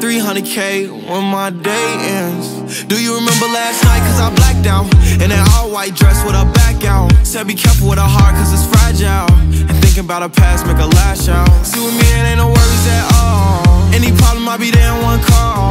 300k when my day ends. Do you remember last night? Cause I blacked out. In that all white dress with a back out. Said be careful with a heart cause it's fragile. And thinking about her past make her lash out. See with me, it ain't no worries at all. Any problem, I'll be there in one call.